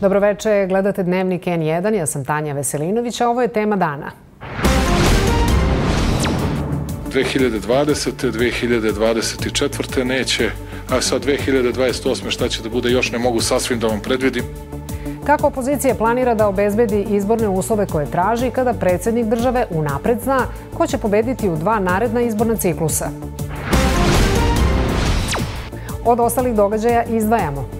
Dobroveče, gledate Dnevnik N1, ja sam Tanja Veselinović, a ovo je tema dana. 2020. 2024. neće, a sad 2028. šta će da bude još ne mogu sasvim da vam predvidim. Kako opozicija planira da obezbedi izborne uslove koje traži kada predsednik države unapred zna ko će pobediti u dva naredna izborna ciklusa? Od ostalih događaja izdvajamo.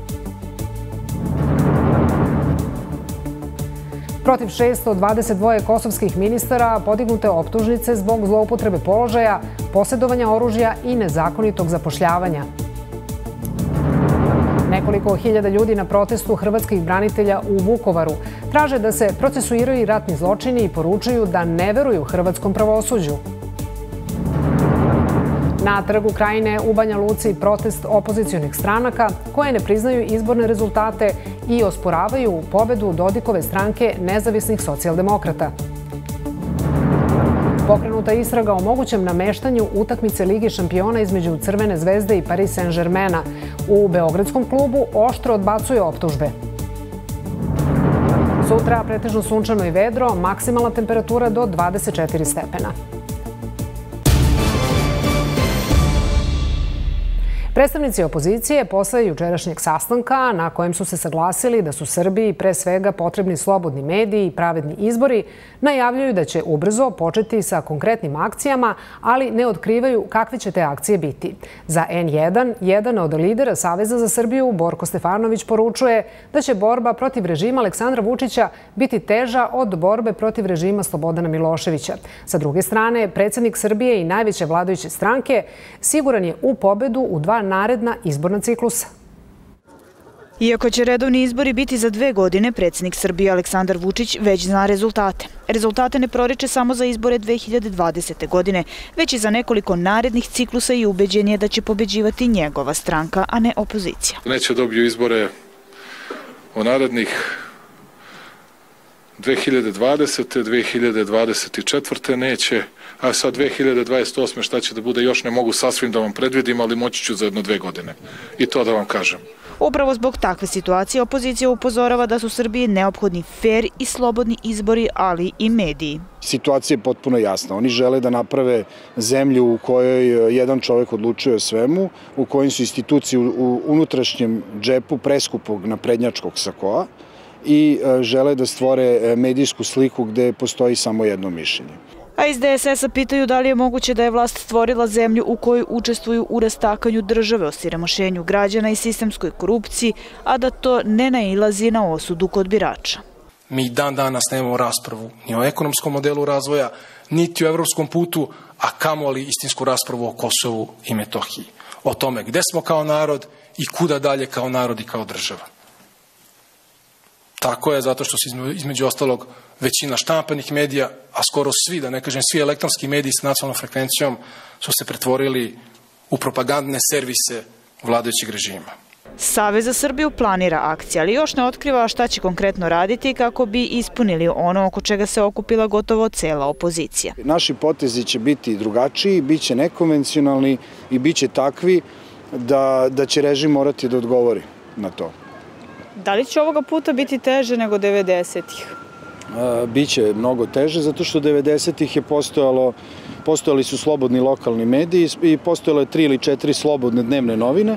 Protiv 622 kosovskih ministara podignute optužnice zbog zloupotrebe položaja, posjedovanja oružja i nezakonitog zapošljavanja. Nekoliko hiljada ljudi na protestu hrvatskih branitelja u Vukovaru traže da se procesuiraju ratni zločini i poručuju da ne veruju hrvatskom pravosuđu. Na trgu krajine u Banja Luci protest opozicijonih stranaka koje ne priznaju izborne rezultate i osporavaju pobedu Dodikove stranke nezavisnih socijaldemokrata. Pokrenuta istraga o mogućem nameštanju utakmice Lige šampiona između Crvene zvezde i Paris Saint-Germaina. U Beogradskom klubu oštro odbacuje optužbe. Sutra pretežno sunčano i vedro, maksimalna temperatura do 24 stepena. Predstavnici opozicije posle jučerašnjeg sastanka na kojem su se saglasili da su Srbiji pre svega potrebni slobodni mediji i pravedni izbori, najavljuju da će ubrzo početi sa konkretnim akcijama, ali ne otkrivaju kakve će te akcije biti. Za N1, jedan od lidera Saveza za Srbiju, Borko Stefanović, poručuje da će borba protiv režima Aleksandra Vučića biti teža od borbe protiv režima Slobodana Miloševića. Sa druge strane, predsednik Srbije i najveće vladajuće stranke siguran je u pobedu u dva naredna izborna ciklusa. Iako će redovni izbori biti za dve godine, predsednik Srbije Aleksandar Vučić već zna rezultate. Rezultate ne proriče samo za izbore 2020. godine, već i za nekoliko narednih ciklusa i ubeđen je da će pobeđivati njegova stranka, a ne opozicija. Neće dobiju izbore u narednih 2020. 2024. neće, a sad 2028. šta će da bude još ne mogu sasvim da vam predvidim, ali moći ću za jedno dve godine. I to da vam kažem. Upravo zbog takve situacije opozicija upozorava da su Srbiji neophodni fair i slobodni izbori, ali i mediji. Situacija je potpuno jasna. Oni žele da naprave zemlju u kojoj jedan čovek odlučuje o svemu, u kojoj su institucije u unutrašnjem džepu preskupog naprednjačkog sakoa, i e, žele da stvore e, medijsku sliku gde postoji samo jedno mišljenje. A iz DSS-a pitaju da li je moguće da je vlast stvorila zemlju u kojoj učestvuju u rastakanju države, osiremošenju građana i sistemskoj korupciji, a da to ne nailazi na osudu kod birača. Mi dan danas nemamo raspravu ni o ekonomskom modelu razvoja, niti o evropskom putu, a kamoli istinsku raspravu o Kosovu i Metohiji. O tome gde smo kao narod i kuda dalje kao narod i kao država. Tako je, zato što se između ostalog većina štampanih medija, a skoro svi, da ne kažem svi elektronski mediji s nacionalnom frekvencijom su se pretvorili u propagandne servise vladajućeg režima. Savez za Srbiju planira akcije, ali još ne otkriva šta će konkretno raditi kako bi ispunili ono oko čega se okupila gotovo cela opozicija. Naši potezi će biti drugačiji, bit će nekonvencionalni i bit će takvi da, da će režim morati da odgovori na to. Da li će ovoga puta biti teže nego 90-ih? Biće mnogo teže zato što 90-ih je postojalo postojali su slobodni lokalni mediji i postojalo je tri ili četiri slobodne dnevne novine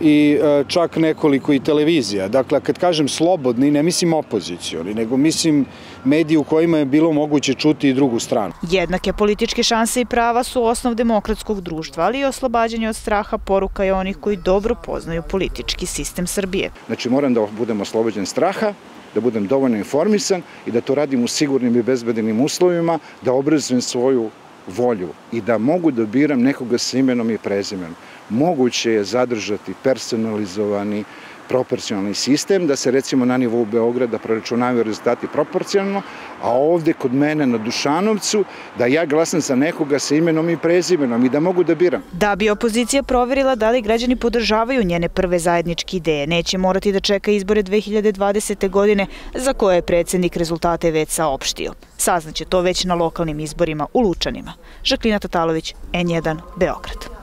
i e, čak nekoliko i televizija. Dakle, kad kažem slobodni, ne mislim opozicioni, nego mislim mediji u kojima je bilo moguće čuti i drugu stranu. Jednake političke šanse i prava su osnov demokratskog društva, ali i oslobađanje od straha poruka je onih koji dobro poznaju politički sistem Srbije. Znači, moram da budem oslobođen straha, da budem dovoljno informisan i da to radim u sigurnim i bezbedenim uslovima, da obrazujem svoju volju i da mogu da biram nekoga sa imenom i prezimenom. Moguće je zadržati personalizovani proporcionalni sistem, da se recimo na nivou Beograda proračunavaju rezultati proporcionalno, a ovde kod mene na Dušanovcu da ja glasam za nekoga sa imenom i prezimenom i da mogu da biram. Da bi opozicija proverila da li građani podržavaju njene prve zajedničke ideje, neće morati da čeka izbore 2020. godine za koje je predsednik rezultate već saopštio. Saznaće to već na lokalnim izborima u Lučanima. Žaklina Tatalović, N1, Beograd.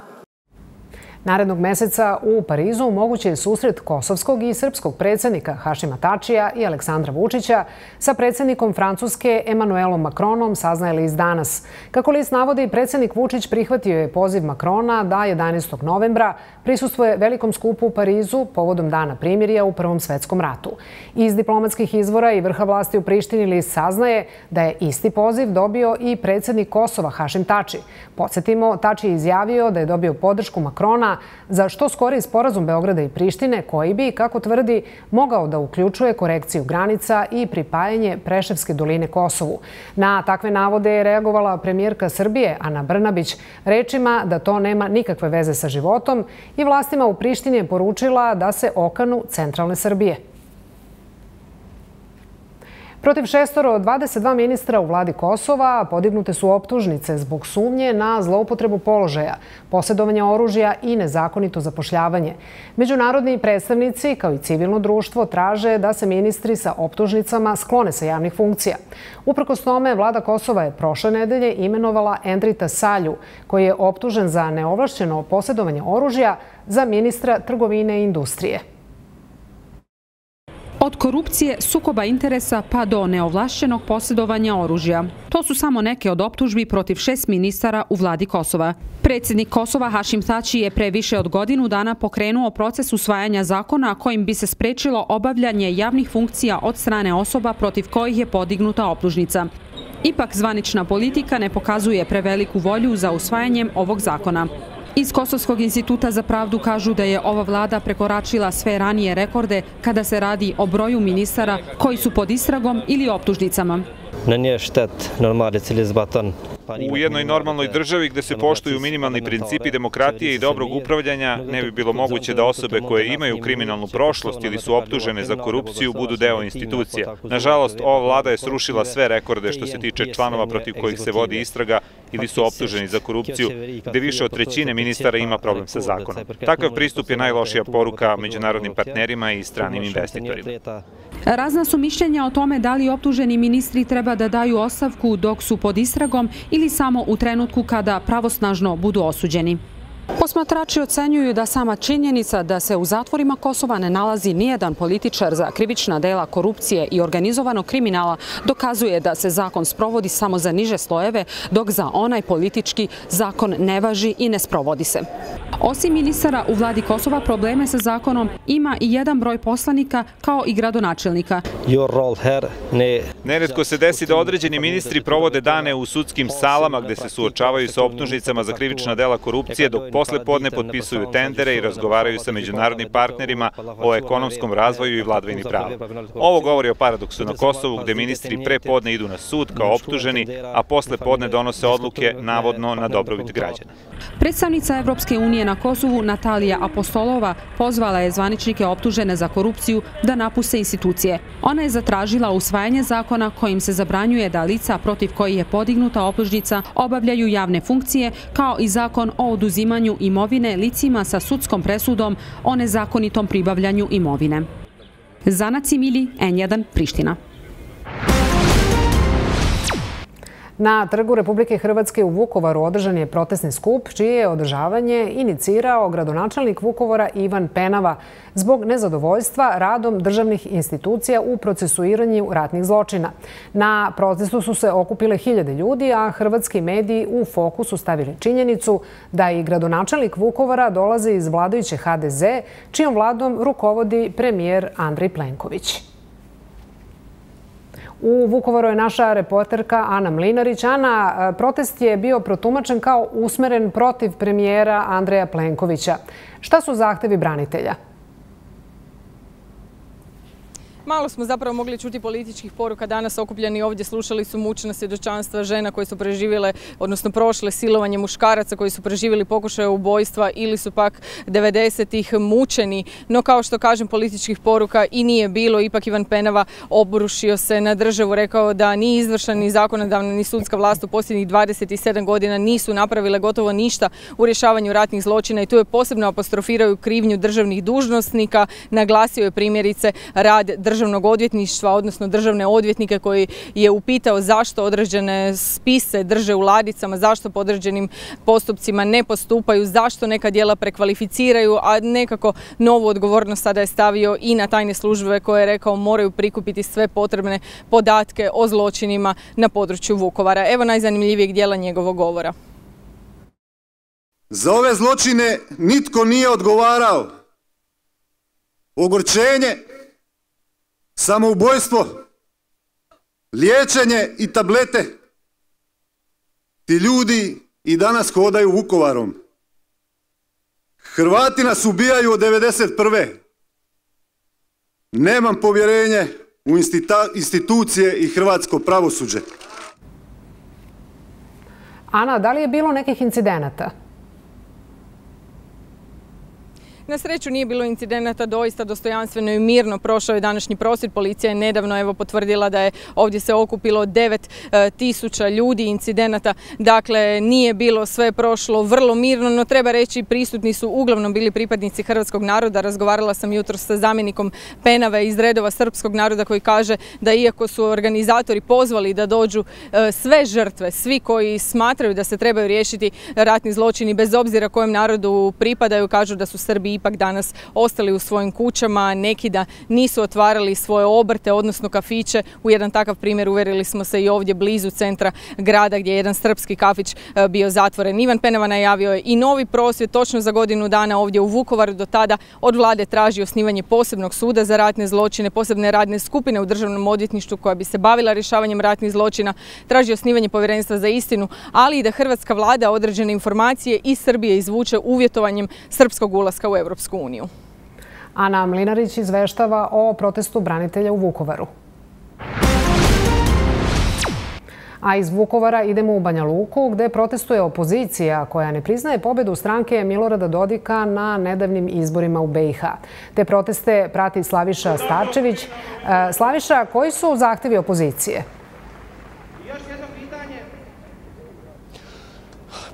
Narednog meseca u Parizu moguće je susret kosovskog i srpskog predsednika Hašima Tačija i Aleksandra Vučića sa predsednikom Francuske Emanuelom Macronom, saznaje list danas. Kako list navodi, predsednik Vučić prihvatio je poziv Macrona da 11. novembra prisustuje velikom skupu u Parizu povodom dana primirja u Prvom svetskom ratu. Iz diplomatskih izvora i vrha vlasti u Prištini list saznaje da je isti poziv dobio i predsednik Kosova Hašim Tači. Podsjetimo, Tači je izjavio da je dobio podršku Makrona za što skori sporazum Beograda i Prištine koji bi, kako tvrdi, mogao da uključuje korekciju granica i pripajanje Preševske doline Kosovu. Na takve navode je reagovala premijerka Srbije Ana Brnabić rečima da to nema nikakve veze sa životom i vlastima u Prištini je poručila da se okanu centralne Srbije. Protiv šestoro 22 ministra u vladi Kosova podignute su optužnice zbog sumnje na zloupotrebu položaja, posjedovanje oružja i nezakonito zapošljavanje. Međunarodni predstavnici, kao i civilno društvo, traže da se ministri sa optužnicama sklone sa javnih funkcija. Uprkos tome, vlada Kosova je prošle nedelje imenovala Endrita Salju, koji je optužen za neovlašćeno posjedovanje oružja za ministra trgovine i industrije. Od korupcije, sukoba interesa pa do neovlašćenog posjedovanja oružja. To su samo neke od optužbi protiv šest ministara u vladi Kosova. Predsjednik Kosova Hašim Tači je pre više od godinu dana pokrenuo proces usvajanja zakona kojim bi se sprečilo obavljanje javnih funkcija od strane osoba protiv kojih je podignuta optužnica. Ipak zvanična politika ne pokazuje preveliku volju za usvajanjem ovog zakona. Iz Kosovskog instituta za pravdu kažu da je ova vlada prekoračila sve ranije rekorde kada se radi o broju ministara koji su pod istragom ili optužnicama. Na nije štet normalni civilizbatan U jednoj normalnoj državi gde se poštuju minimalni principi demokratije i dobrog upravljanja, ne bi bilo moguće da osobe koje imaju kriminalnu prošlost ili su optužene za korupciju budu deo institucija. Nažalost, ova vlada je srušila sve rekorde što se tiče članova protiv kojih se vodi istraga ili su optuženi za korupciju, gde više od trećine ministara ima problem sa zakonom. Takav pristup je najlošija poruka međunarodnim partnerima i stranim investitorima. Razna su mišljenja o tome da li optuženi ministri treba da daju ostavku dok su pod istragom ili samo u trenutku kada pravosnažno budu osuđeni. Posmatrači ocenjuju da sama činjenica da se u zatvorima Kosova ne nalazi nijedan političar za krivična dela korupcije i organizovanog kriminala dokazuje da se zakon sprovodi samo za niže slojeve, dok za onaj politički zakon ne važi i ne sprovodi se. Osim ministara u vladi Kosova probleme sa zakonom ima i jedan broj poslanika kao i gradonačelnika. Neretko se desi da određeni ministri provode dane u sudskim salama gde se suočavaju sa optužnicama za krivična dela korupcije dok posle podne potpisuju tendere i razgovaraju sa međunarodnim partnerima o ekonomskom razvoju i vladavini prava. Ovo govori o paradoksu na Kosovu gde ministri pre podne idu na sud kao optuženi, a posle podne donose odluke navodno na dobrobit građana. Predstavnica Evropske unije na Kosovu Natalija Apostolova pozvala je zvaničnike optužene za korupciju da napuste institucije. Ona je zatražila usvajanje zakona kojim se zabranjuje da lica protiv koji je podignuta optužnica obavljaju javne funkcije kao i zakon o oduzimanju imovine licima sa sudskom presudom o nezakonitom pribavljanju imovine. Zana Cimili, N1, Priština. Na trgu Republike Hrvatske u Vukovaru održan je protestni skup, čije je održavanje inicirao gradonačelnik Vukovara Ivan Penava zbog nezadovoljstva radom državnih institucija u procesuiranju ratnih zločina. Na protestu su se okupile hiljade ljudi, a hrvatski mediji u fokusu stavili činjenicu da i gradonačelnik Vukovara dolaze iz vladajuće HDZ, čijom vladom rukovodi premijer Andrej Plenković. U Vukovaru je naša reporterka Ana Mlinarić. Ana, protest je bio protumačen kao usmeren protiv premijera Andreja Plenkovića. Šta su zahtevi branitelja? Malo smo zapravo mogli čuti političkih poruka danas okupljeni ovdje. Slušali su mučna svjedočanstva žena koje su preživjele, odnosno prošle silovanje muškaraca koji su preživjeli pokušaje ubojstva ili su pak 90-ih mučeni. No kao što kažem, političkih poruka i nije bilo. Ipak Ivan Penava obrušio se na državu, rekao da ni izvršna, ni zakonodavna, ni sudska vlast u posljednjih 27 godina nisu napravile gotovo ništa u rješavanju ratnih zločina i tu je posebno apostrofiraju krivnju državnih dužnostnika. Naglasio je primjerice rad državnih državnog odvjetništva, odnosno državne odvjetnike koji je upitao zašto određene spise drže u ladicama, zašto po određenim postupcima ne postupaju, zašto neka djela prekvalificiraju, a nekako novu odgovornost sada je stavio i na tajne službe koje je rekao moraju prikupiti sve potrebne podatke o zločinima na području Vukovara. Evo najzanimljivijeg dijela njegovog govora. Za ove zločine nitko nije odgovarao. Ogorčenje, samoubojstvo, liječenje i tablete. Ti ljudi i danas hodaju Vukovarom. Hrvati nas ubijaju od 91. Nemam povjerenje u institucije i hrvatsko pravosuđe. Ana, da li je bilo nekih incidenata? Na sreću nije bilo incidenata, doista dostojanstveno i mirno prošao je današnji prosvjed. Policija je nedavno evo potvrdila da je ovdje se okupilo 9000 ljudi incidenata. Dakle, nije bilo sve prošlo vrlo mirno, no treba reći prisutni su uglavnom bili pripadnici hrvatskog naroda. Razgovarala sam jutro sa zamjenikom Penave iz redova srpskog naroda koji kaže da iako su organizatori pozvali da dođu e, sve žrtve, svi koji smatraju da se trebaju riješiti ratni zločini bez obzira kojem narodu pripadaju, kažu da su Srbi ipak danas ostali u svojim kućama, neki da nisu otvarali svoje obrte, odnosno kafiće. U jedan takav primjer uvjerili smo se i ovdje blizu centra grada gdje je jedan srpski kafić e, bio zatvoren. Ivan Penava najavio je i novi prosvjed točno za godinu dana ovdje u Vukovaru. Do tada od vlade traži osnivanje posebnog suda za ratne zločine, posebne radne skupine u državnom odvjetništvu koja bi se bavila rješavanjem ratnih zločina, traži osnivanje povjerenstva za istinu, ali i da hrvatska vlada određene informacije iz Srbije izvuče uvjetovanjem srpskog ulaska u Evropsku uniju. Ana Mlinarić izveštava o protestu branitelja u Vukovaru. A iz Vukovara idemo u Banja Luku, gde protestuje opozicija koja ne priznaje pobedu stranke Milorada Dodika na nedavnim izborima u BiH. Te proteste prati Slaviša Starčević. E, Slaviša, koji su zahtevi opozicije?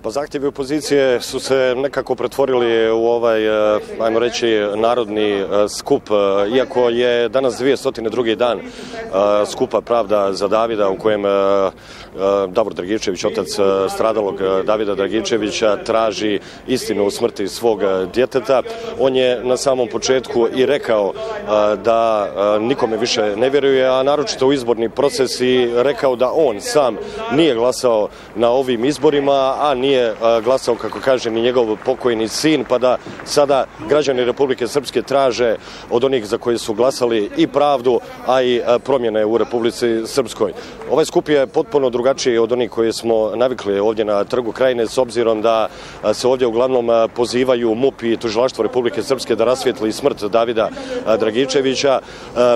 Pa zahtjevi opozicije su se nekako pretvorili u ovaj, e, ajmo reći, narodni e, skup. E, iako je danas drugi dan skupa Pravda za Davida u kojem Davor Dragičević, otac stradalog Davida Dragičevića, traži istinu u smrti svog djeteta. On je na samom početku i rekao da nikome više ne vjeruje, a naročito u izborni proces i rekao da on sam nije glasao na ovim izborima, a nije nije glasao, kako kažem, i njegov pokojni sin, pa da sada građani Republike Srpske traže od onih za koje su glasali i pravdu, a i promjene u Republici Srpskoj. Ovaj skup je potpuno drugačiji od onih koje smo navikli ovdje na trgu krajine, s obzirom da se ovdje uglavnom pozivaju MUP i tužilaštvo Republike Srpske da rasvijetli smrt Davida Dragičevića.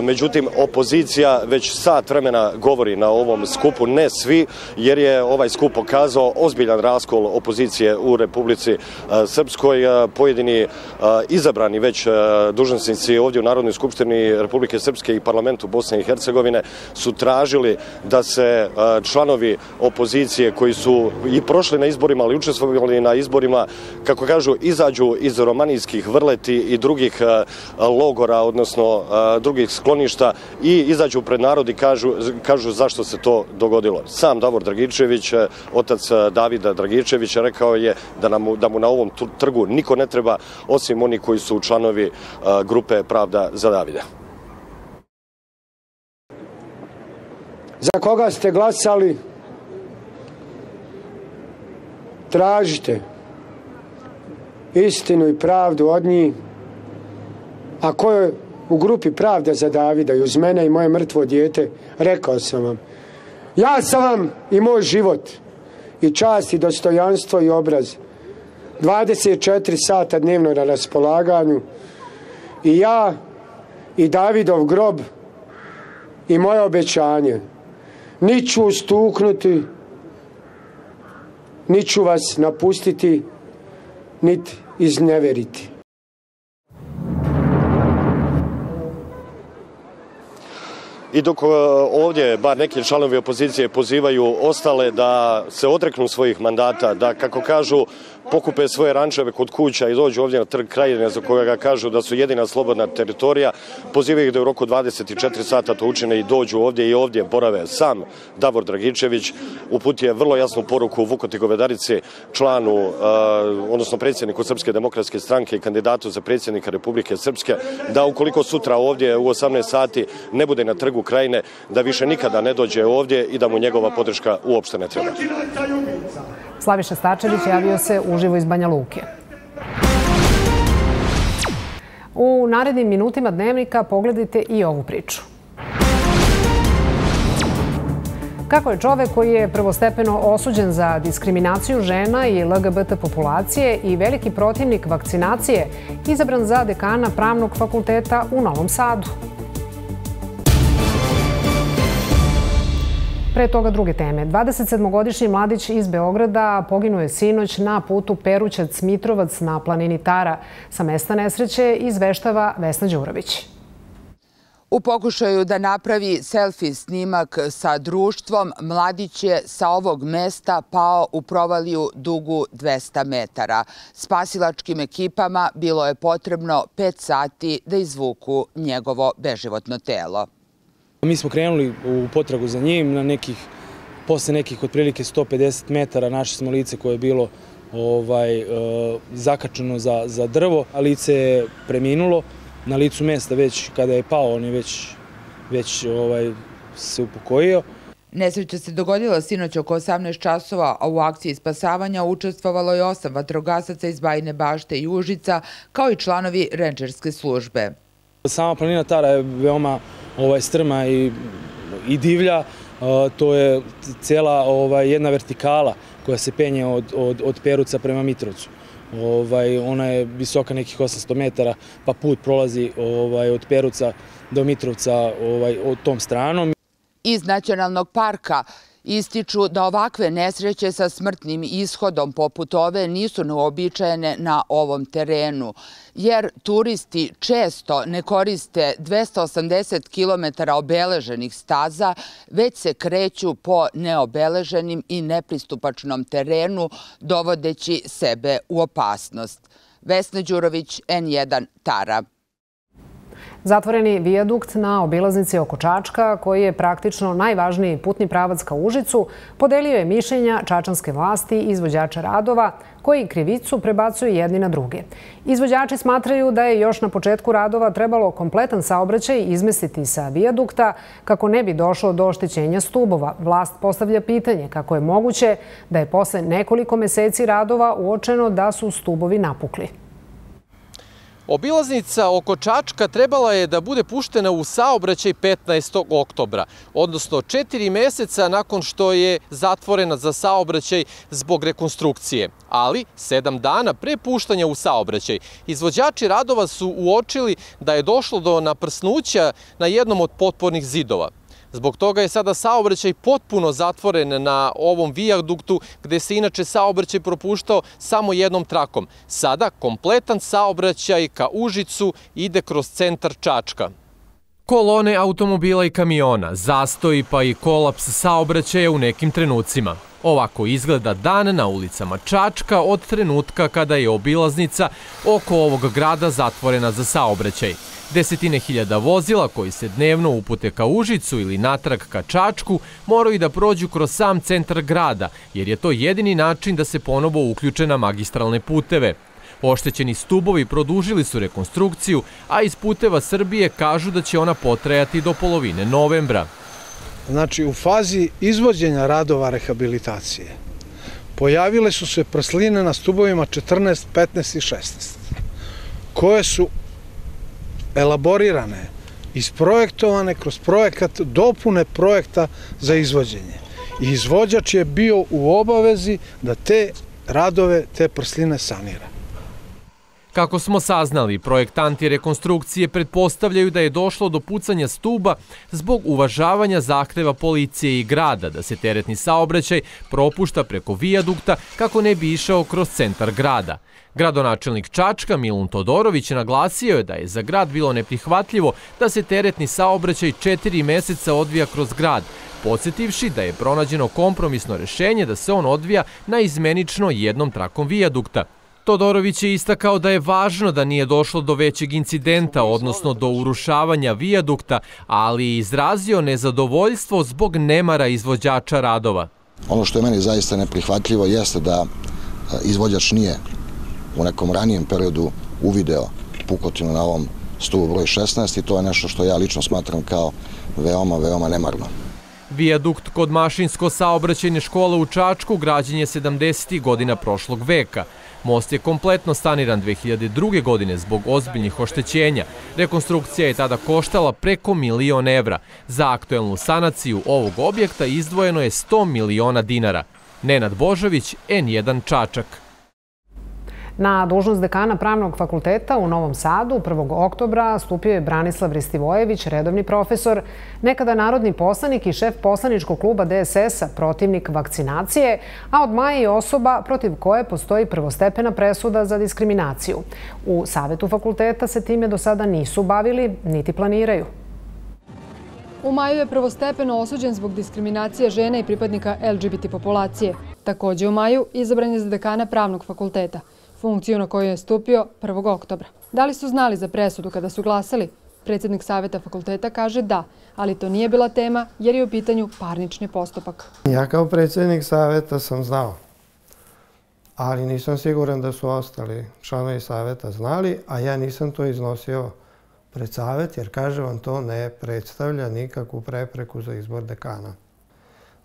Međutim, opozicija već sat vremena govori na ovom skupu, ne svi, jer je ovaj skup pokazao ozbiljan raskol opozicije u Republici e, Srpskoj. E, pojedini e, izabrani već dužnosnici ovdje u Narodnoj skupštini Republike Srpske i parlamentu Bosne i Hercegovine su tražili da se članovi opozicije koji su i prošli na izborima, ali učestvovali na izborima, kako kažu, izađu iz romanijskih vrleti i drugih logora, odnosno drugih skloništa i izađu pred narod i kažu, kažu zašto se to dogodilo. Sam Davor Dragičević, otac Davida Dragičević, Vučević rekao je da, nam, da mu na ovom trgu niko ne treba osim oni koji su članovi grupe Pravda za Davida. Za koga ste glasali? Tražite istinu i pravdu od njih. A ko je u grupi Pravda za Davida i uz mene i moje mrtvo dijete, rekao sam vam. Ja sam vam i moj život i čast i dostojanstvo i obraz. 24 sata dnevno na raspolaganju i ja i Davidov grob i moje obećanje. Ni ću ustuknuti, ni ću vas napustiti, niti izneveriti. I dok e, ovdje, bar neki članovi opozicije pozivaju ostale da se odreknu svojih mandata, da kako kažu pokupe svoje rančeve kod kuća i dođu ovdje na trg krajine za koga kažu da su jedina slobodna teritorija, pozivaju ih da u roku 24 sata to učine i dođu ovdje i ovdje borave. Sam Davor Dragičević uputio je vrlo jasnu poruku Vukoti Govedarici, članu, uh, odnosno predsjedniku Srpske demokratske stranke i kandidatu za predsjednika Republike Srpske, da ukoliko sutra ovdje u 18 sati ne bude na trgu krajine, da više nikada ne dođe ovdje i da mu njegova podrška uopšte ne treba. Slaviša Stačević javio se uživo iz Banja Luke. U narednim minutima dnevnika pogledajte i ovu priču. Kako je čovek koji je prvostepeno osuđen za diskriminaciju žena i LGBT populacije i veliki protivnik vakcinacije izabran za dekana Pravnog fakulteta u Novom Sadu? Pre toga druge teme. 27-godišnji mladić iz Beograda poginuo je sinoć na putu Perućac-Mitrovac na planini Tara. Sa mesta nesreće izveštava Vesna Đurović. U pokušaju da napravi selfie snimak sa društvom, mladić je sa ovog mesta pao u provaliju dugu 200 metara. Spasilačkim ekipama bilo je potrebno 5 sati da izvuku njegovo beživotno telo. Mi smo krenuli u potragu za njim na nekih, posle nekih otprilike 150 metara našli smo lice koje je bilo ovaj, e, zakačeno za, za drvo, a lice je preminulo na licu mesta već kada je pao, on je već, već ovaj, se upokojio. Nesreća se dogodila sinoć oko 18 časova, a u akciji spasavanja učestvovalo je osam vatrogasaca iz Bajne bašte i Užica, kao i članovi renčerske službe. Sama planina Tara je veoma ovaj, strma i, i divlja. To je cijela ovaj, jedna vertikala koja se penje od, od, od Peruca prema Mitrovcu. Ovaj, ona je visoka nekih 800 metara, pa put prolazi ovaj, od Peruca do Mitrovca ovaj, od tom stranom. Iz nacionalnog parka Ističu da ovakve nesreće sa smrtnim ishodom poput ove nisu neobičajene na ovom terenu, jer turisti često ne koriste 280 km obeleženih staza, već se kreću po neobeleženim i nepristupačnom terenu, dovodeći sebe u opasnost. Vesna Đurović, N1, Tara. Zatvoreni vijadukt na obilaznici oko Čačka, koji je praktično najvažniji putni pravac ka Užicu, podelio je mišljenja čačanske vlasti i izvođača radova, koji krivicu prebacuju jedni na druge. Izvođači smatraju da je još na početku radova trebalo kompletan saobraćaj izmestiti sa vijadukta kako ne bi došlo do oštećenja stubova. Vlast postavlja pitanje kako je moguće da je posle nekoliko meseci radova uočeno da su stubovi napukli. Obilaznica oko Čačka trebala je da bude puštena u saobraćaj 15. oktobra, odnosno četiri meseca nakon što je zatvorena za saobraćaj zbog rekonstrukcije. Ali, sedam dana pre puštanja u saobraćaj, izvođači radova su uočili da je došlo do naprsnuća na jednom od potpornih zidova. Zbog toga je sada saobraćaj potpuno zatvoren na ovom vijaduktu gde se inače saobraćaj propuštao samo jednom trakom. Sada kompletan saobraćaj ka Užicu ide kroz centar Čačka. Kolone automobila i kamiona, zastoji pa i kolaps saobraćaja u nekim trenucima. Ovako izgleda dan na ulicama Čačka od trenutka kada je obilaznica oko ovog grada zatvorena za saobraćaj. Desetine hiljada vozila koji se dnevno upute ka Užicu ili natrag ka Čačku moraju da prođu kroz sam centar grada, jer je to jedini način da se ponovo uključe na magistralne puteve. Oštećeni stubovi produžili su rekonstrukciju, a iz puteva Srbije kažu da će ona potrajati do polovine novembra. Znači, u fazi izvođenja radova rehabilitacije pojavile su se prsline na stubovima 14, 15 i 16, koje su elaborirane, isprojektovane kroz projekat, dopune projekta za izvođenje. Izvođač je bio u obavezi da te radove, te prsline sanira. Kako smo saznali, projektanti rekonstrukcije pretpostavljaju da je došlo do pucanja stuba zbog uvažavanja zahteva policije i grada da se teretni saobraćaj propušta preko vijadukta kako ne bi išao kroz centar grada. Gradonačelnik Čačka Milun Todorović naglasio je da je za grad bilo neprihvatljivo da se teretni saobraćaj četiri meseca odvija kroz grad, podsjetivši da je pronađeno kompromisno rešenje da se on odvija na izmenično jednom trakom vijadukta. Todorović je istakao da je važno da nije došlo do većeg incidenta, odnosno do urušavanja vijadukta, ali je izrazio nezadovoljstvo zbog nemara izvođača radova. Ono što je meni zaista neprihvatljivo jeste da izvođač nije u nekom ranijem periodu uvideo pukotinu na ovom stubu broj 16 i to je nešto što ja lično smatram kao veoma, veoma nemarno. Vijadukt kod mašinsko saobraćajne škole u Čačku građen je 70. godina prošlog veka. Most je kompletno staniran 2002. godine zbog ozbiljnih oštećenja. Rekonstrukcija je tada koštala preko milion evra. Za aktuelnu sanaciju ovog objekta izdvojeno je 100 miliona dinara. Nenad Božović, N1 Čačak. Na dužnost dekana Pravnog fakulteta u Novom Sadu 1. oktobra stupio je Branislav Ristivojević, redovni profesor, nekada narodni poslanik i šef poslaničkog kluba DSS-a, protivnik vakcinacije, a od maja i osoba protiv koje postoji prvostepena presuda za diskriminaciju. U Savetu fakulteta se time do sada nisu bavili, niti planiraju. U maju je prvostepeno osuđen zbog diskriminacije žena i pripadnika LGBT populacije. Takođe u maju izabran je za dekana Pravnog fakulteta – funkciju na koju je stupio 1. oktobra. Da li su znali za presudu kada su glasali? Predsednik Saveta fakulteta kaže da, ali to nije bila tema jer je u pitanju parnični postupak. Ja kao predsednik Saveta sam znao, ali nisam siguran da su ostali članovi Saveta znali, a ja nisam to iznosio pred Savet, jer kaže vam to ne predstavlja nikakvu prepreku za izbor dekana.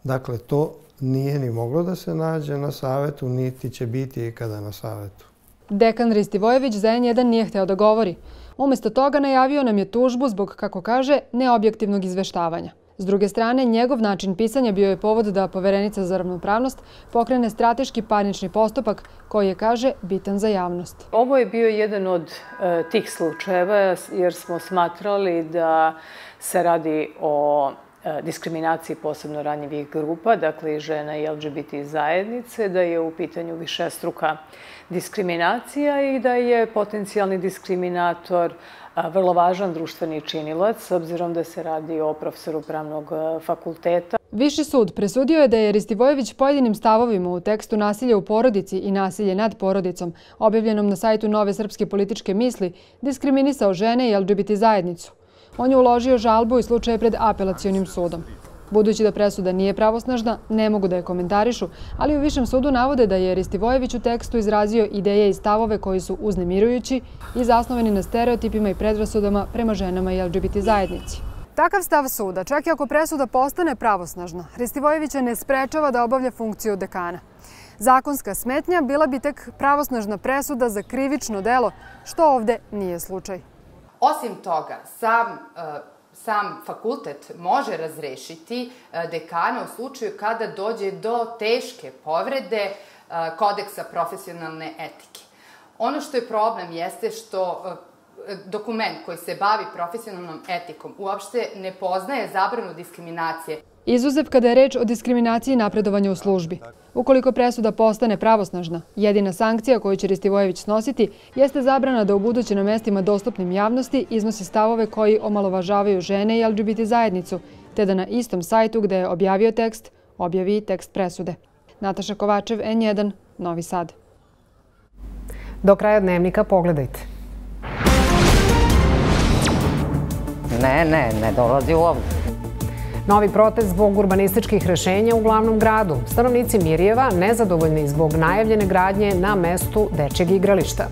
Dakle, to nije ni moglo da se nađe na Savetu, niti će biti ikada na Savetu. Dekan Ristivojević za N1 nije hteo da govori. Umesto toga najavio nam je tužbu zbog, kako kaže, neobjektivnog izveštavanja. S druge strane, njegov način pisanja bio je povod da poverenica za ravnopravnost pokrene strateški parnični postupak koji je, kaže, bitan za javnost. Ovo je bio jedan od e, tih slučajeva jer smo smatrali da se radi o e, diskriminaciji posebno ranjivih grupa, dakle i žena i LGBT zajednice, da je u pitanju više struka diskriminacija i da je potencijalni diskriminator vrlo važan društveni činilac, s obzirom da se radi o profesoru pravnog fakulteta. Viši sud presudio je da je Ristivojević pojedinim stavovima u tekstu nasilja u porodici i nasilje nad porodicom, objavljenom na sajtu Nove srpske političke misli, diskriminisao žene i LGBT zajednicu. On je uložio žalbu i slučaje pred apelacionim sudom. Budući da presuda nije pravosnažna, ne mogu da je komentarišu, ali u Višem sudu navode da je Ristivojević u tekstu izrazio ideje i stavove koji su uznemirujući i zasnoveni na stereotipima i predrasudama prema ženama i LGBT zajednici. Takav stav suda, čak i ako presuda postane pravosnažna, Ristivojevića ne sprečava da obavlja funkciju dekana. Zakonska smetnja bila bi tek pravosnažna presuda za krivično delo, što ovde nije slučaj. Osim toga, sam sam fakultet može razrešiti e, dekana u slučaju kada dođe do teške povrede e, kodeksa profesionalne etike. Ono što je problem jeste što e, dokument koji se bavi profesionalnom etikom uopšte ne poznaje zabranu diskriminacije. Izuzev kada je reč o diskriminaciji napredovanja u službi. Ukoliko presuda postane pravosnažna, jedina sankcija koju će Ristivojević snositi jeste zabrana da u buduće na mestima dostupnim javnosti iznosi stavove koji omalovažavaju žene i LGBT zajednicu, te da na istom sajtu gde je objavio tekst, objavi tekst presude. Nataša Kovačev, N1, Novi Sad. Do kraja dnevnika pogledajte. Ne, ne, ne dolazi u ovdje. Novi protest zbog urbanističkih rešenja u glavnom gradu. Stanovnici Mirjeva nezadovoljni zbog najavljene gradnje na mestu dečjeg igrališta.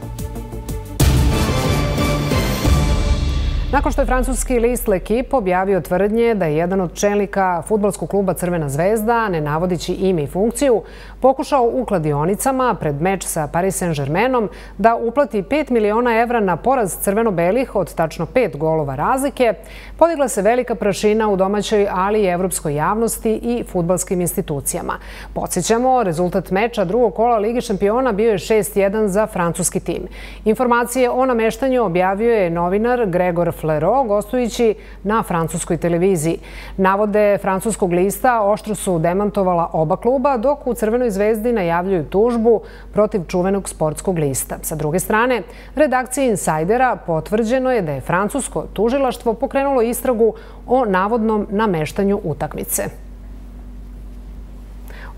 Nakon što je francuski list L'Equipe objavio tvrdnje da je jedan od čelnika futbolskog kluba Crvena zvezda, ne navodići ime i funkciju, pokušao u kladionicama pred meč sa Paris Saint-Germainom da uplati 5 miliona evra na poraz crveno-belih od tačno 5 golova razlike, podigla se velika prašina u domaćoj, ali i evropskoj javnosti i futbalskim institucijama. Podsjećamo, rezultat meča drugog kola Ligi šampiona bio je 6-1 za francuski tim. Informacije o nameštanju objavio je novinar Gregor Flero, gostujući na francuskoj televiziji. Navode francuskog lista oštro su demantovala oba kluba, dok u Crvenoj zvezdi najavljuju tužbu protiv čuvenog sportskog lista. Sa druge strane, redakcija Insajdera potvrđeno je da je francusko tužilaštvo pokrenulo istragu o navodnom nameštanju utakmice.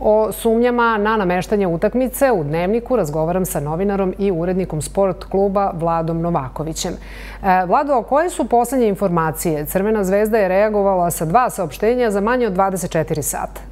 O sumnjama na nameštanje utakmice u Dnevniku razgovaram sa novinarom i urednikom sport kluba Vladom Novakovićem. E, Vlado, koje su poslednje informacije? Crvena zvezda je reagovala sa dva saopštenja za manje od 24 sata.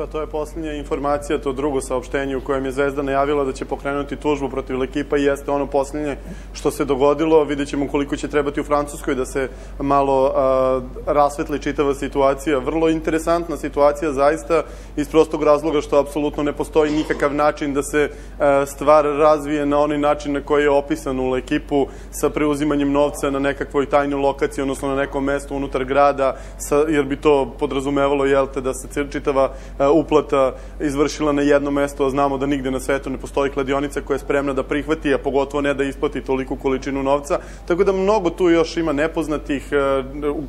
Da, to je posljednja informacija, to drugo saopštenje u kojem je Zvezda najavila da će pokrenuti tužbu protiv ekipa i jeste ono posljednje što se dogodilo. Vidjet ćemo koliko će trebati u Francuskoj da se malo a, rasvetli čitava situacija. Vrlo interesantna situacija zaista iz prostog razloga što apsolutno ne postoji nikakav način da se a, stvar razvije na onaj način na koji je opisan u ekipu sa preuzimanjem novca na nekakvoj tajnoj lokaciji, odnosno na nekom mestu unutar grada, sa, jer bi to podrazumevalo, jelte, da se čitava uplata izvršila na jedno mesto, a znamo da nigde na svetu ne postoji kladionica koja je spremna da prihvati, a pogotovo ne da isplati toliku količinu novca. Tako da mnogo tu još ima nepoznatih, e,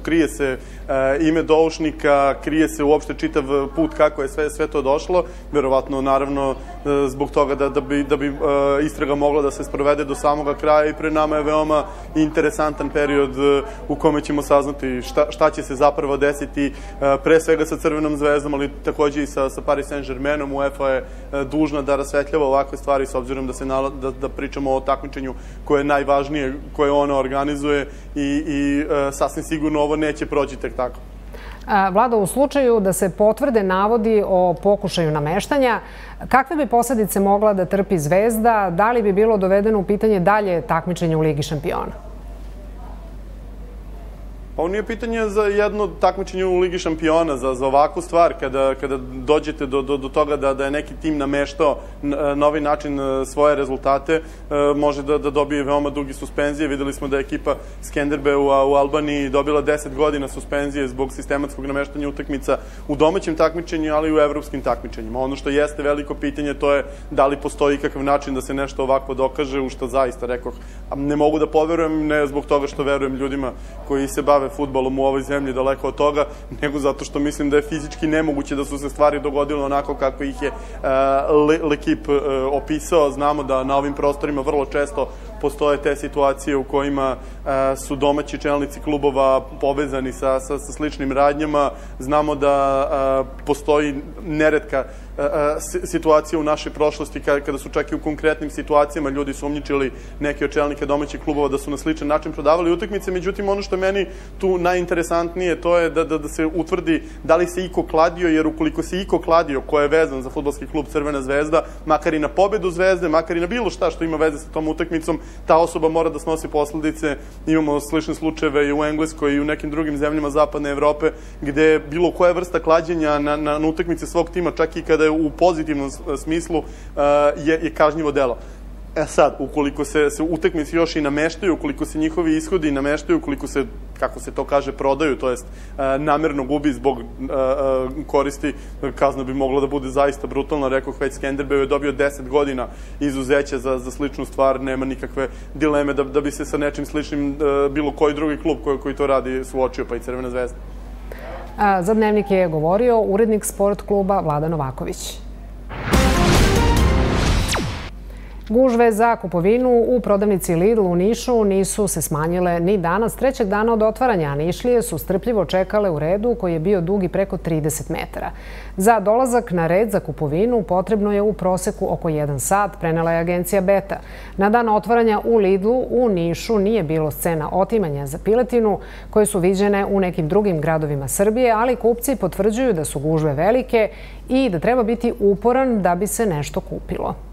krije se e, ime doušnika, krije se uopšte čitav put kako je sve, sve to došlo, verovatno naravno zbog toga da, da bi, da bi istraga mogla da se sprovede do samoga kraja i pre nama je veoma interesantan period u kome ćemo saznati šta, šta će se zapravo desiti pre svega sa Crvenom zvezdom, ali takođe i sa, sa Paris Saint-Germainom, UEFA je e, dužna da rasvetljava ovakve stvari s obzirom da se nala, da, da pričamo o takmičenju koje je najvažnije, koje ona organizuje i, i e, sasvim sigurno ovo neće proći tek tako. Vlada, u slučaju da se potvrde navodi o pokušaju nameštanja, kakve bi posledice mogla da trpi Zvezda? Da li bi bilo dovedeno u pitanje dalje takmičenje u Ligi šampiona? Pa ovo nije pitanje za jedno takmičenje u Ligi šampiona, za, za ovakvu stvar, kada, kada dođete do, do, do toga da, da je neki tim nameštao novi način e, svoje rezultate, e, može da, da dobije veoma dugi suspenzije. Videli smo da je ekipa Skenderbe u, u Albaniji dobila 10 godina suspenzije zbog sistematskog nameštanja utakmica u domaćem takmičenju, ali i u evropskim takmičenjima. Ono što jeste veliko pitanje to je da li postoji kakav način da se nešto ovako dokaže, u što zaista rekoh, ne mogu da poverujem, ne zbog toga što verujem ljudima koji se bave futbolom u ovoj zemlji daleko od toga, nego zato što mislim da je fizički nemoguće da su se stvari dogodile onako kako ih je uh, Lekip uh, opisao. Znamo da na ovim prostorima vrlo često postoje te situacije u kojima e, su domaći čelnici klubova povezani sa, sa, sa sličnim radnjama. Znamo da e, postoji neredka e, situacija u našoj prošlosti kada su čak i u konkretnim situacijama ljudi sumnjičili neke od domaćih klubova da su na sličan način prodavali utakmice. Međutim, ono što meni tu najinteresantnije to je da, da, da se utvrdi da li se iko kladio, jer ukoliko se iko kladio ko je vezan za futbolski klub Crvena zvezda, makar i na pobedu zvezde, makar i na bilo šta što ima veze sa tom utakmicom, ta osoba mora da snosi posledice. Imamo slične slučajeve i u Engleskoj i u nekim drugim zemljama zapadne Evrope, gde bilo koja vrsta klađenja na, na, na utakmice svog tima, čak i kada je u pozitivnom smislu, uh, je, je kažnjivo delo. E sad, ukoliko se, se utakmice još i nameštaju, ukoliko se njihovi ishodi nameštaju, ukoliko se, kako se to kaže, prodaju, to jest e, namerno gubi zbog e, koristi, kazna bi mogla da bude zaista brutalna. Rekao već Skenderbeu je dobio 10 godina izuzeća za, za sličnu stvar, nema nikakve dileme da, da bi se sa nečim sličnim bilo koji drugi klub koji, koji to radi suočio, pa i Crvena zvezda. Za dnevnik je govorio urednik sport kluba Vlada Novaković. Gužve za kupovinu u prodavnici Lidl u Nišu nisu se smanjile ni danas. Trećeg dana od otvaranja, Nišlije su strpljivo čekale u redu koji je bio dugi preko 30 metara. Za dolazak na red za kupovinu potrebno je u proseku oko 1 sat, prenela je agencija Beta. Na dan otvaranja u Lidlu u Nišu nije bilo scena otimanja za piletinu koje su viđene u nekim drugim gradovima Srbije, ali kupci potvrđuju da su gužve velike i da treba biti uporan da bi se nešto kupilo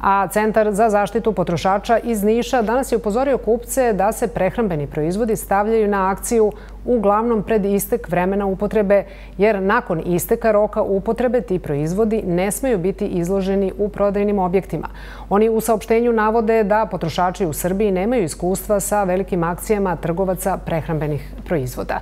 a Centar za zaštitu potrošača iz Niša danas je upozorio kupce da se prehrambeni proizvodi stavljaju na akciju uglavnom pred istek vremena upotrebe, jer nakon isteka roka upotrebe ti proizvodi ne smeju biti izloženi u prodajnim objektima. Oni u saopštenju navode da potrošači u Srbiji nemaju iskustva sa velikim akcijama trgovaca prehrambenih proizvoda.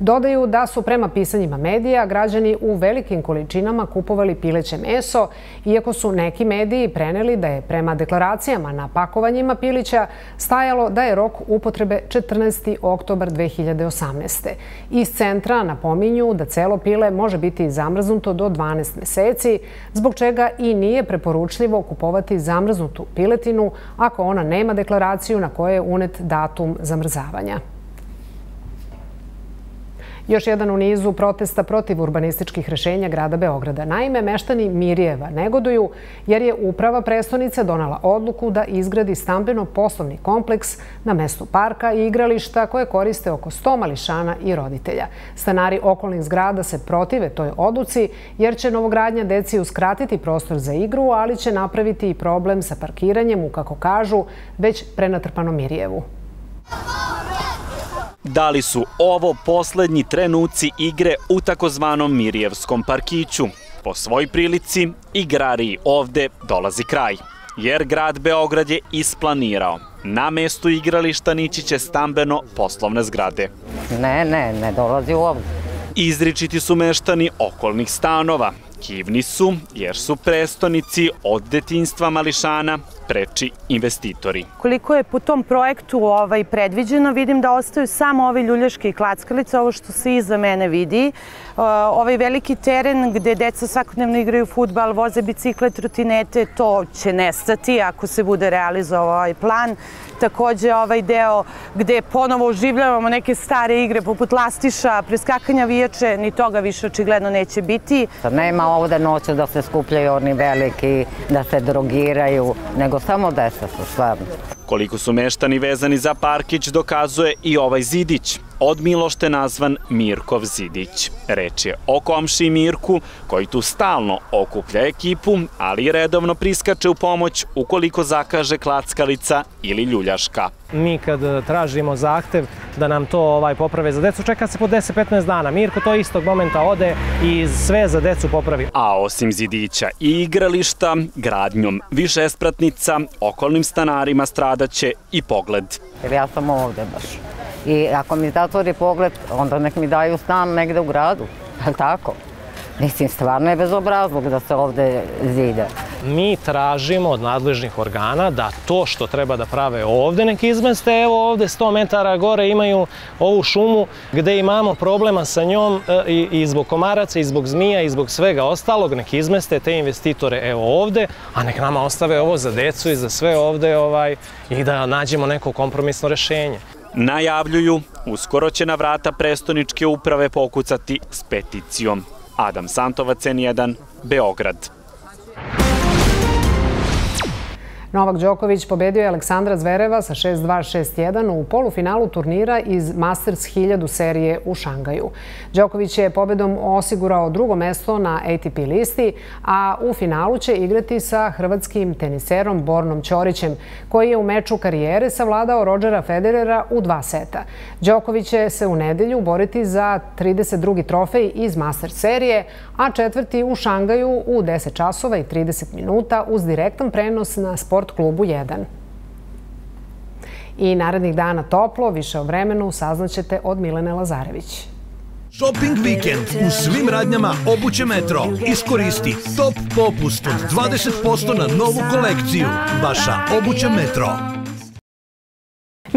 Dodaju da su prema pisanjima medija građani u velikim količinama kupovali pileće meso, iako su neki mediji preneli da je prema deklaracijama na pakovanjima pilića stajalo da je rok upotrebe 14. oktobar 2018. Iz centra napominju da celo pile može biti zamrznuto do 12 meseci, zbog čega i nije preporučljivo kupovati zamrznutu piletinu ako ona nema deklaraciju na kojoj je unet datum zamrzavanja. Još jedan u nizu protesta protiv urbanističkih rešenja grada Beograda. Naime, meštani Mirjeva negoduju jer je uprava prestonice donala odluku da izgradi stambeno-poslovni kompleks na mestu parka i igrališta koje koriste oko 100 mališana i roditelja. Stanari okolnih zgrada se protive toj odluci jer će novogradnja deci uskratiti prostor za igru, ali će napraviti i problem sa parkiranjem u, kako kažu, već prenatrpanom Mirjevu. Da li su ovo poslednji trenuci igre u takozvanom Mirjevskom parkiću? Po svoj prilici, igrariji ovde dolazi kraj, jer grad Beograd je isplanirao na mestu igrališta nići će stambeno poslovne zgrade. Ne, ne, ne dolazi ovde. Izričiti su meštani okolnih stanova. Kivni su jer su prestonici od detinstva mališana preči investitori. Koliko je po tom projektu ovaj predviđeno, vidim da ostaju samo ove ljuljaške i klackalice, ovo što se iza mene vidi. Uh, ovaj veliki teren gde deca svakodnevno igraju futbal, voze bicikle, trotinete, to će nestati ako se bude realizovao ovaj plan. Takođe ovaj deo gde ponovo oživljavamo neke stare igre poput lastiša, preskakanja vijače, ni toga više očigledno neće biti. Nema ovde noću da se skupljaju oni veliki, da se drogiraju, nego samo deca su stvarno. Koliko su meštani vezani za Parkić dokazuje i ovaj zidić od Milošte nazvan Mirkov Zidić. Reč je o komši Mirku, koji tu stalno okuplja ekipu, ali redovno priskače u pomoć ukoliko zakaže klackalica ili ljuljaška. Mi kad tražimo zahtev da nam to ovaj poprave za decu, čeka se po 10-15 dana. Mirko to istog momenta ode i sve za decu popravi. A osim zidića i igrališta, gradnjom više espratnica, okolnim stanarima stradaće i pogled. Jer ja sam ovde baš. I ako mi zatvori pogled, onda nek mi daju stan negde u gradu. Tako? Mislim, stvarno je bezobrazlog da se ovde zide. Mi tražimo od nadležnih organa da to što treba da prave ovde nek izmeste. Evo ovde 100 metara gore imaju ovu šumu gde imamo problema sa njom e, i, i zbog komaraca, i zbog zmija, i zbog svega ostalog. Nek izmeste te investitore evo ovde, a nek nama ostave ovo za decu i za sve ovde ovaj, i da nađemo neko kompromisno rešenje. Najavljuju, uskoro će na vrata prestoničke uprave pokucati s peticijom. Adam Santovac, N1, Beograd. Novak Đoković pobedio je Aleksandra Zvereva sa 6-2-6-1 u polufinalu turnira iz Masters 1000 serije u Šangaju. Đoković je pobedom osigurao drugo mesto na ATP listi, a u finalu će igrati sa hrvatskim teniserom Bornom Ćorićem, koji je u meču karijere savladao Rodgera Federera u dva seta. Đoković će se u nedelju boriti za 32. trofej iz Masters serije, a četvrti u Šangaju u 10 časova i 30 minuta uz direktan prenos na sport Sport klubu 1. I narednih dana toplo, više o vremenu saznaćete od Milene Lazarević. Shopping vikend u svim radnjama obuće Metro. Iskoristi top popust od 20% na novu kolekciju. Vaša obuća Metro.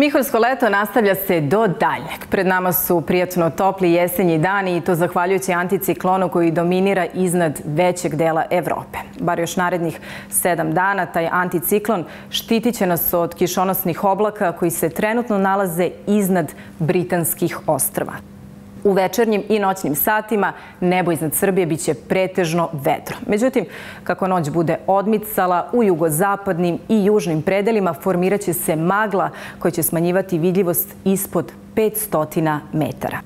Miholjsko leto nastavlja se do daljeg. Pred nama su prijatno topli jesenji dani i to zahvaljujući anticiklonu koji dominira iznad većeg dela Evrope. Bar još narednih sedam dana taj anticiklon štitit će nas od kišonosnih oblaka koji se trenutno nalaze iznad britanskih ostrava. U večernjim i noćnim satima nebo iznad Srbije biće pretežno vedro. Međutim, kako noć bude odmicala, u jugozapadnim i južnim predelima formirat će se magla koja će smanjivati vidljivost ispod 500 metara.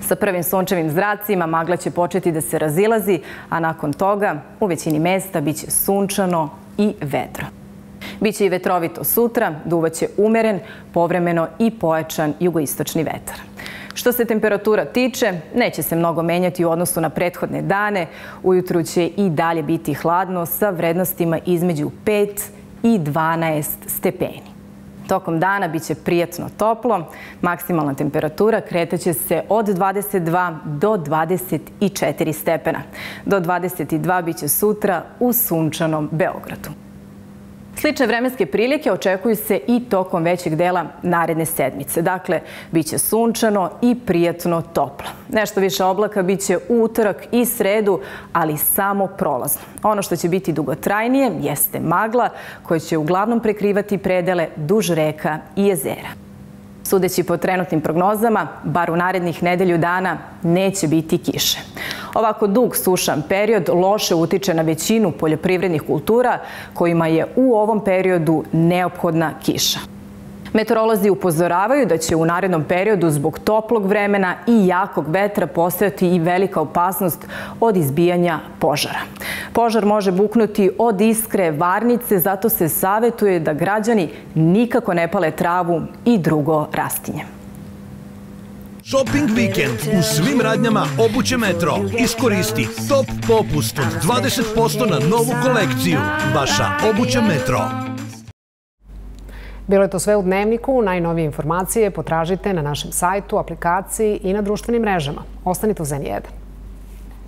Sa prvim sunčevim zracima magla će početi da se razilazi, a nakon toga u većini mesta biće sunčano i vedro. Biće i vetrovito sutra, duvaće umeren, povremeno i pojačan jugoistočni vetar. Što se temperatura tiče, neće se mnogo menjati u odnosu na prethodne dane. Ujutru će i dalje biti hladno sa vrednostima između 5 i 12 stepeni. Tokom dana biće prijatno toplo, maksimalna temperatura kretaće se od 22 do 24 stepena. Do 22 biće sutra u sunčanom Beogradu. Slične vremenske prilike očekuju se i tokom većeg dela naredne sedmice. Dakle, bit će sunčano i prijatno toplo. Nešto više oblaka bit će utorak i sredu, ali samo prolazno. Ono što će biti dugotrajnije jeste magla koja će uglavnom prekrivati predele duž reka i jezera. Sudeći po trenutnim prognozama, bar u narednih nedelju dana neće biti kiše. Ovako dug sušan period loše utiče na većinu poljoprivrednih kultura kojima je u ovom periodu neophodna kiša. Meteorolozi upozoravaju da će u narednom periodu zbog toplog vremena i jakog vetra postojati i velika opasnost od izbijanja požara. Požar može buknuti od iskre, varnice, zato se savetuje da građani nikako ne pale travu i drugo rastinje. Shopping vikend u svim radnjama obuće Metro. Iskoristi top popust od 20% na novu kolekciju. Vaša obuća Metro. Bilo je to sve u Dnevniku. Najnovije informacije potražite na našem sajtu, aplikaciji i na društvenim mrežama. Ostanite u Zen 1.